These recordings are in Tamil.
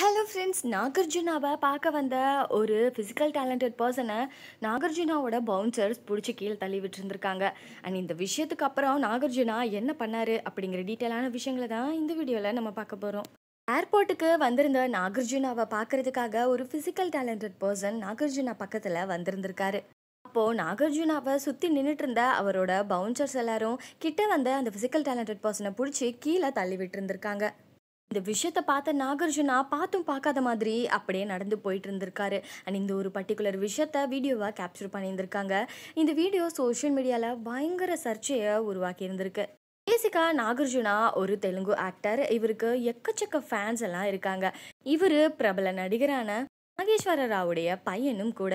ஹலோ ஃப்ரெண்ட்ஸ் நாகார்ஜுனாவை பார்க்க வந்த ஒரு ஃபிசிக்கல் டேலண்டட் பர்சனை நாகார்ஜுனாவோட பவுன்சர்ஸ் பிடிச்சி கீழே தள்ளி விட்டுருந்துருக்காங்க. அண்ட் இந்த விஷயத்துக்கு அப்புறம் நாகார்ஜுனா என்ன பண்ணாரு அப்படிங்கிற டீட்டெயிலான விஷயங்களை தான் இந்த வீடியோவில் நம்ம பார்க்க போகிறோம் ஏர்போர்ட்டுக்கு வந்திருந்த நாகார்ஜுனாவை பார்க்கறதுக்காக ஒரு ஃபிசிக்கல் டேலண்டட் பர்சன் நாகார்ஜுனா பக்கத்தில் வந்திருந்திருக்காரு. அப்போது நாகார்ஜுனாவை சுற்றி நின்றுட்டு இருந்த அவரோட பவுன்சர்ஸ் எல்லாரும் கிட்ட வந்த அந்த ஃபிசிக்கல் டேலண்டட் பர்சனை பிடிச்சி கீழே தள்ளி விட்டுருந்துருக்காங்க. இந்த விஷயத்தை பார்த்த நாகார்ஜுனா பார்த்தும் பார்க்காத மாதிரி அப்படியே நடந்து போயிட்டு இருந்திருக்காரு. அண்ட் இந்த ஒரு பர்டிகுலர் விஷயத்த வீடியோவாக கேப்சர் பண்ணியிருந்திருக்காங்க. இந்த வீடியோ சோஷியல் மீடியாவில் பயங்கர சர்ச்சையை உருவாக்கி இருந்திருக்கு. பேசிக்காக நாகார்ஜுனா ஒரு தெலுங்கு ஆக்டர் இவருக்கு எக்கச்சக்க ஃபேன்ஸ் எல்லாம் இருக்காங்க. இவர் பிரபல நடிகரான நாகேஸ்வர ராவுடைய பையனும் கூட.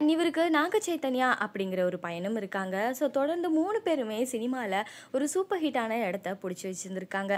இவருக்கு நாக சைத்தன்யா அப்படிங்கிற ஒரு பையனும் இருக்காங்க. ஸோ தொடர்ந்து மூணு பேருமே சினிமாவில் ஒரு சூப்பர் ஹிட்டான இடத்த பிடிச்சி வச்சுருந்துருக்காங்க.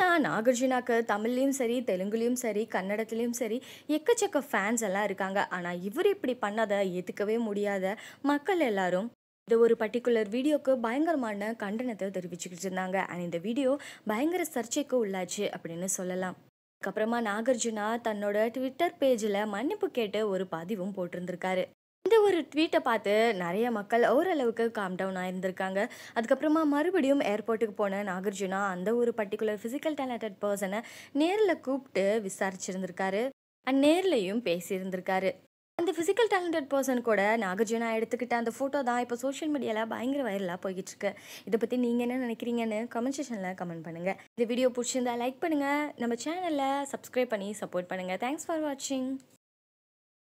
நான் நாகார்ஜுனாக்கு தமிழ்லையும் சரி தெலுங்குலேயும் சரி கன்னடத்துலேயும் சரி எக்கச்சக்க ஃபேன்ஸ் எல்லாம் இருக்காங்க. ஆனால் இவர் இப்படி பண்ணதை ஏற்றுக்கவே முடியாத மக்கள் எல்லாரும் இந்த ஒரு பர்டிகுலர் வீடியோக்கு பயங்கரமான கண்டனத்தை தெரிவிச்சுக்கிட்டு இருந்தாங்க. அண்ட் இந்த வீடியோ பயங்கர சர்ச்சைக்கு உள்ளாச்சு அப்படின்னு சொல்லலாம். அதுக்கப்புறமா நாகார்ஜுனா தன்னோட ட்விட்டர் பேஜில் மன்னிப்பு கேட்டு ஒரு பதிவும் போட்டிருந்திருக்காரு. இந்த ஒரு ட்வீட்டை பார்த்து நிறைய மக்கள் ஓரளவுக்கு காம் டவுன் ஆயிருந்திருக்காங்க அதுக்கப்புறமா மறுபடியும் ஏர்போர்ட்டுக்கு போன நாகார்ஜுனா அந்த ஒரு பர்டிகுலர் ஃபிசிக்கல் டேலண்டட் பர்சனை நேரில் கூப்பிட்டு விசாரிச்சிருந்திருக்காரு. அண்ட் நேர்லையும் பேசியிருந்திருக்காரு. அந்த ஃபிசிக்கல் டேலண்டட் பர்சன் கூட நாகார்ஜுனா எடுத்துக்கிட்ட அந்த ஃபோட்டோ தான் இப்போ சோஷியல் மீடியாவில் பயங்கர வைரலாக போய்கிட்டு இருக்கு இதை பற்றி நீங்கள் என்ன நினைக்கிறீங்கன்னு கமெண்ட் செஷனில் கமெண்ட் பண்ணுங்கள் இந்த வீடியோ பிடிச்சிருந்தா லைக் பண்ணுங்கள் நம்ம சேனலில் சப்ஸ்கிரைப் பண்ணி சப்போர்ட் பண்ணுங்கள் தேங்க்ஸ் ஃபார் வாட்சிங்